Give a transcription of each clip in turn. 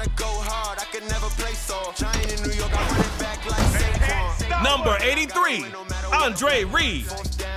Gotta go hard, I can never play soft. Giant in New York, I run it back like Saquon. Number 83, Andre Reed.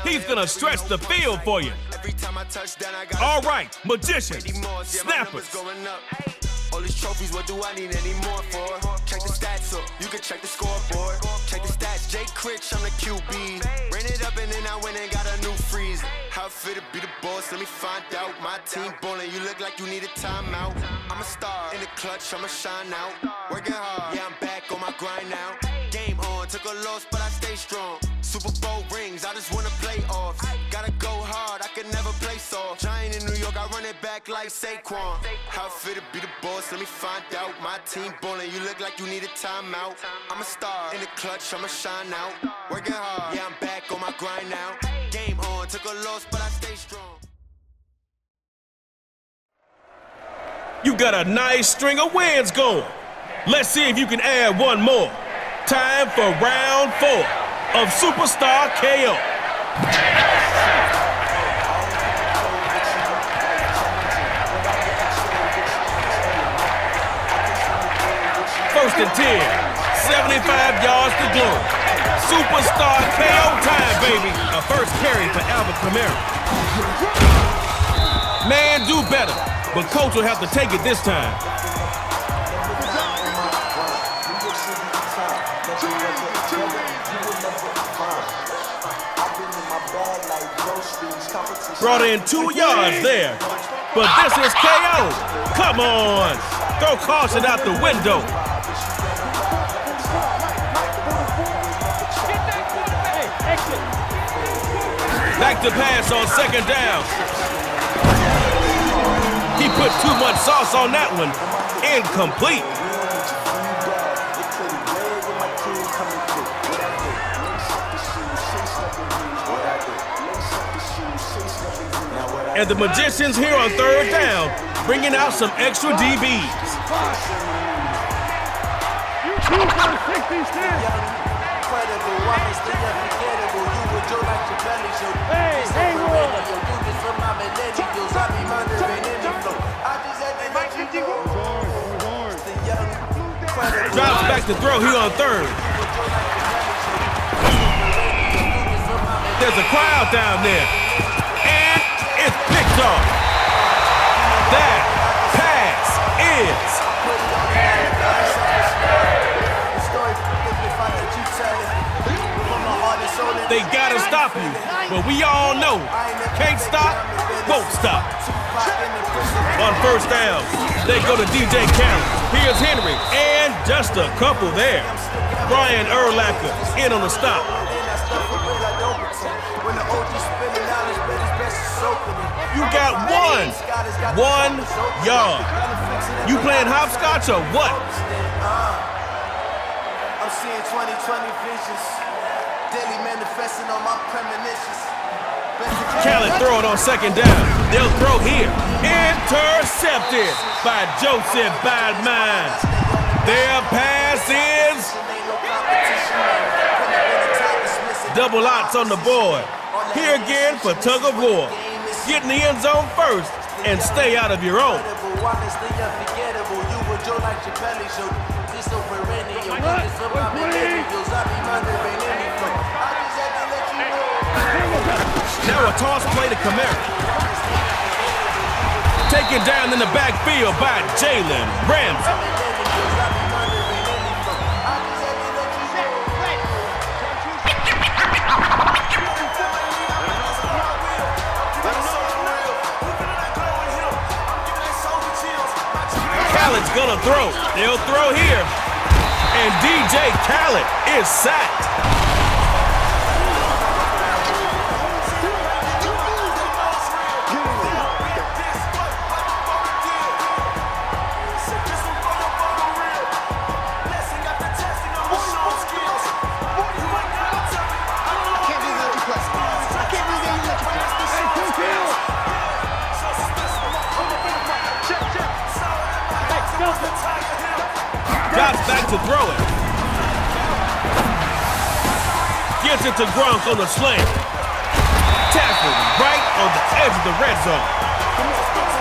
He's gonna stretch the field for you. Every time I touch down, I got All right, magicians, 80 more. Yeah, my numbers snappers. All these trophies, what do I need any more for? Check the stats up, you can check the scoreboard. Check the stats, Jay Critch, I'm the QB. Ran it up and then I went and got a new freeze. How it feel to be the boss, let me find out. My team ballin', you look like you need a timeout. I'm a star, in the clutch, I'ma shine out. Working hard, yeah, I'm back on my grind now. Game on, took a loss, but I stay strong. Super Bowl rings, I just wanna play off. Gotta go hard, I can never play soft. Giant in New York, I run it back like Saquon. How it feel to be the let me find out. My team ballin', you look like you need a timeout. I'm a star, in the clutch, I'ma shine out. Working hard, yeah, I'm back on my grind now. Game on, took a loss, but I stay strong. You got a nice string of wins going. Let's see if you can add one more. Time for round four of Superstar KO. First and 10, 75 yards to glory. Superstar KO time, baby. A first carry for Alvin Kamara. Man, do better. But coach will have to take it this time. Brought in two yards there. But this is KO. Come on. Throw caution out the window. Back to pass on second down. He put too much sauce on that one. Incomplete. And the Magicians here on third down, bringing out some extra DBs. Drops back to throw He on third. There's a crowd down there. And it's picked off. That you. But we all know, can't stop, won't stop. On first down, they go to DJ Khaled. Here's Henry, and just a couple there. Brian Urlacher in on the stop. You got one, one yard. You playing hopscotch or what? I'm seeing 2020 visions. Daily manifesting on my premonitions. Khaled throw it on second down. They'll throw here. Intercepted by Joseph Badman. Their pass is double outs on the board. Here again for tug of war. Get in the end zone first and stay out of your own. Now a toss play to Kamara. Taken down in the backfield by Jalen Ramsey. Khaled's gonna throw. They'll throw here. And DJ Khaled is sacked. Back to throw it. Gets it to Gronk on the slant. Tackled right on the edge of the red zone.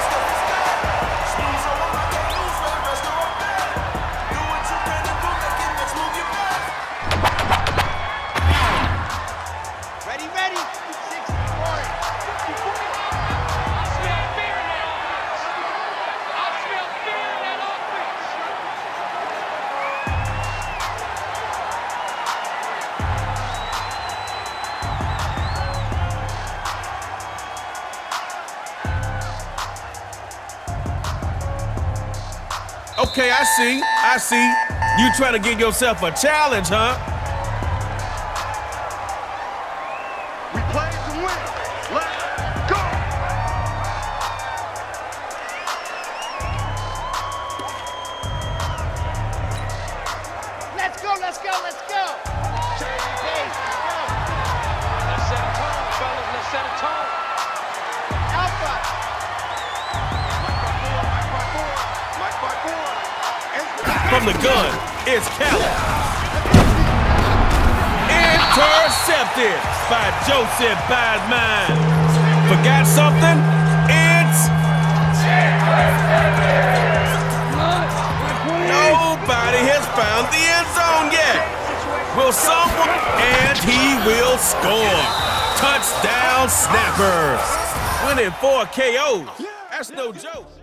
Okay, I see. I see. You trying to give yourself a challenge, huh? From the gun, it's Kelly. Intercepted by Joseph Badman. Forgot something? It's nobody has found the end zone yet. Will someone? And he will score. Touchdown snappers. Winning four KOs. That's no joke.